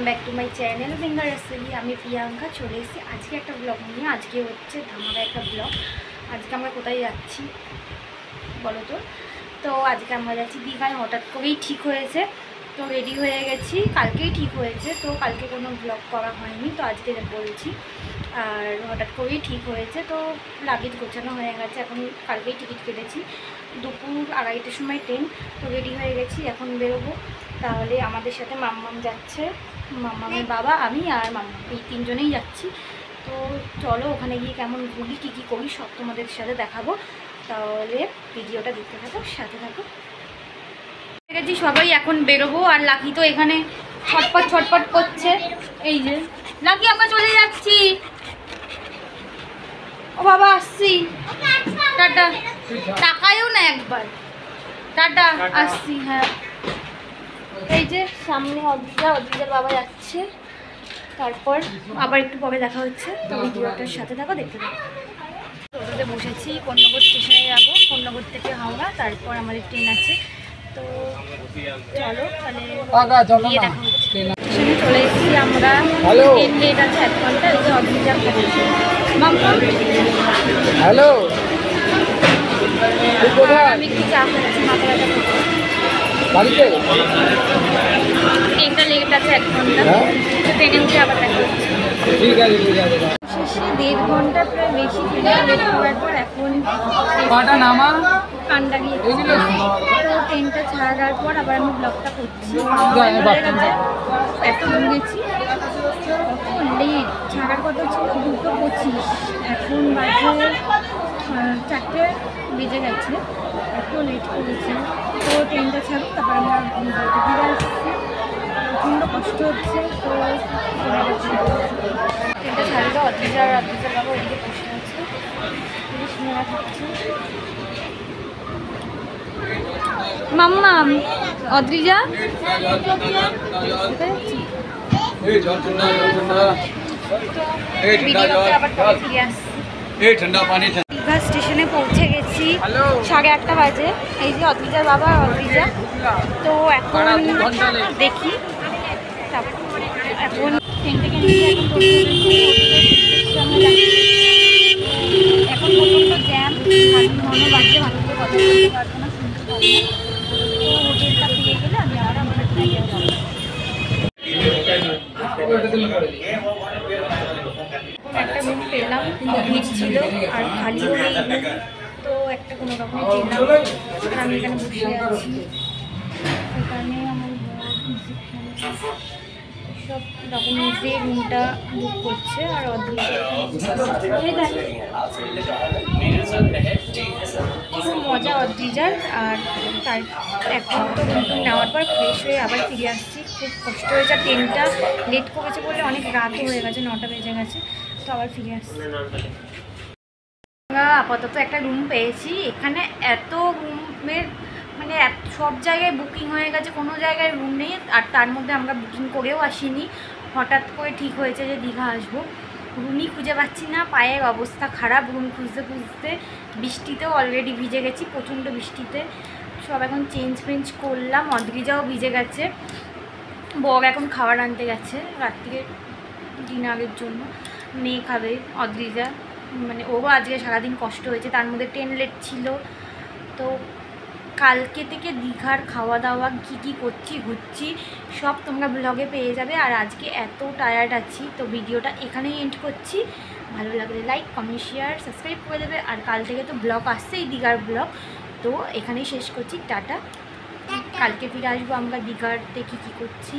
To my channel finger recipe আমি প্রিয়াঙ্কা চলে এসেছি। আজকে একটা ব্লগ নিয়ে, আজকে হচ্ছে ধামাকা একটা ব্লগ আজকে আমরা কোথায় যাচ্ছি বলো তো? তো আজকে আমরা যাচ্ছি দীঘায়। হঠাৎ করেই ঠিক হয়েছে। তো রেডি হয়ে গেছি। কালকেই ঠিক হয়েছে। তো কালকে কোনো ব্লগ করা হয়নি, তো আজকে বলছি। আর হঠাৎ করেই ঠিক হয়েছে। তো লাগেজ গোছানো হয়ে গেছে। এখন কালকেই টিকিট কেটেছি। দুপুর আড়াইটের সময় ট্রেন তো রেডি হয়ে গেছি। এখন বেরোবো। তাহলে আমাদের সাথে মাম্মাম যাচ্ছে। মাম্মামের বাবা আমি আর মাম্মাম এই তিনজনেই যাচ্ছি। তো চলো ওখানে গিয়ে কেমন ঘুরি কী কী করি সব তোমাদের সাথে দেখাবো। তাহলে ভিডিওটা দেখতে থাকো সাথে থাকো। গেছি সবাই এখন বেরোবো আর লাকি তো এখানে ছটপট ছটপট করছে। এই যে লাকি আমরা চলে যাচ্ছি। ও বাবা আসছি। টাটা। টাকায়ও না একবার। টাটা। আসছি হ্যাঁ। এই যে সামনে অদ্রিজা অদ্রিজার বাবা যাচ্ছে। তারপর আবার একটু পরে দেখা হচ্ছে। তো ভিডিওটার সাথে থাকো দেখতে থাকো। টোটোতে বসেছি কন্যগর স্টেশনে যাব। কন্যগর থেকে হাওড়া তারপর আমাদের ট্রেন আছে। তো চলো তাহলে গিয়ে দেখা হচ্ছে। স্টেশনে চলে এসেছি আমরা. ট্রেন লেট আছে এক ঘণ্টা এই যে অদ্রিজা হ্যালো। আমি একটু চা খাচ্ছি মাথা ব্যথা বাড়িতে? ট্রেনটা লেট আছে এক ঘণ্টা। হ্যাঁ? ট্রেনে উঠে আবার দেখা ঠিক আছে ঠিক আছে শেষে দেড় ঘণ্টা প্রায় বেশি ট্রেনে লেট করার পর এখন পাটা নামা? কান্ডা গিয়েছে তো ট্রেনটা ছাড়ার পর আবার আমি ব্লগটা করছি। হয়ে এত গেছি লেট ছাড়ার কথা ছিল দুটো পঁচিশ। এখন বাজে চারটে বেজে গেছে। এত লেট করেছে। তো ট্রেনটা ছাড়ুক তারপর আমরা বাড়িতে ফিরে আসছি। প্রচণ্ড কষ্ট হচ্ছে তো ট্রেনটা ছাড়লে অদ্রিজা আর অদ্রিজার বাবা ওইদিকে বসে আছে। পুলিশ মেলা খাচ্ছে মাম্মাম অদ্রিজা? এই ঠান্ডা পানি স্টেশনে পৌঁছে গেছি। সাড়ে আটটা বাজে। এই যে অদ্রিজার বাবা অদ্রিজা তো এখন? দেখি। এখন এখন প্রচণ্ড জ্যাম মনে বাজছে ভালো কথা বলতে পারব না শুনতে পারব তো হোটেলটা পেয়ে গেলে আমি আবার আমাদের ফ্লাইটে যাব। একটা রুম পেলাম, ভিড় ছিল আর খালিও তো একটা কোনো রকমে পেলাম। আমি এখানে বসে আছি। এখানে আমার সব ডকুমেন্টস দিয়ে রুমটা বুক করছে আর খুব মজা অদ্রিজার আর তার তো রুম নেওয়ার পর ফ্রেশ হয়ে আবার ফিরে আসছি। খুব কষ্ট হয়েছে আর ট্রেনটা লেট করেছে বলে অনেক রাতও হয়ে গেছে, নটা বেজে গেছে, তো আবার ফিরে আসছি। আমরা আপাতত একটা রুম পেয়েছি। এখানে এত রুমের মানে সব জায়গায় বুকিং হয়ে গেছে, কোনো জায়গায় রুম নেই, আর তার মধ্যে আমরা বুকিং করেও আসিনি। হঠাৎ করে ঠিক হয়েছে যে দীঘা আসব। রুমই খুঁজে পাচ্ছি না, পায়ের অবস্থা খারাপ রুম খুঁজতে খুঁজতে বৃষ্টিতেও অলরেডি ভিজে গেছি, প্রচণ্ড বৃষ্টিতে। সব এখন চেঞ্জ ফেঞ্জ করলাম, অদ্রিজাও ভিজে গেছে। বর এখন খাবার আনতে গেছে রাত্রিরে ডিনারের জন্য। মেয়ে খাবে, অদ্রিজা। মানে ওরও আজকে সারাদিন কষ্ট হয়েছে, তার মধ্যে ট্রেন লেট ছিল। তো কালকে থেকে দীঘার খাওয়া দাওয়া কী কী করছি, ঘুরছি, সব তোমরা ব্লগে পেয়ে যাবে। আর আজকে এত টায়ার্ড আছি, তো ভিডিওটা এখানেই এন্ড করছি। ভালো লাগলে লাইক কমেন্ট শেয়ার সাবস্ক্রাইব করে দেবে। আর কাল থেকে তো ব্লগ আসছেই, দীঘার ব্লগ তো এখানেই শেষ করছি, টাটা। কালকে ফিরে আসব আমরা দীঘাতে কী কী করছি।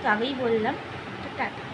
তো আগেই বললাম তো টাটা।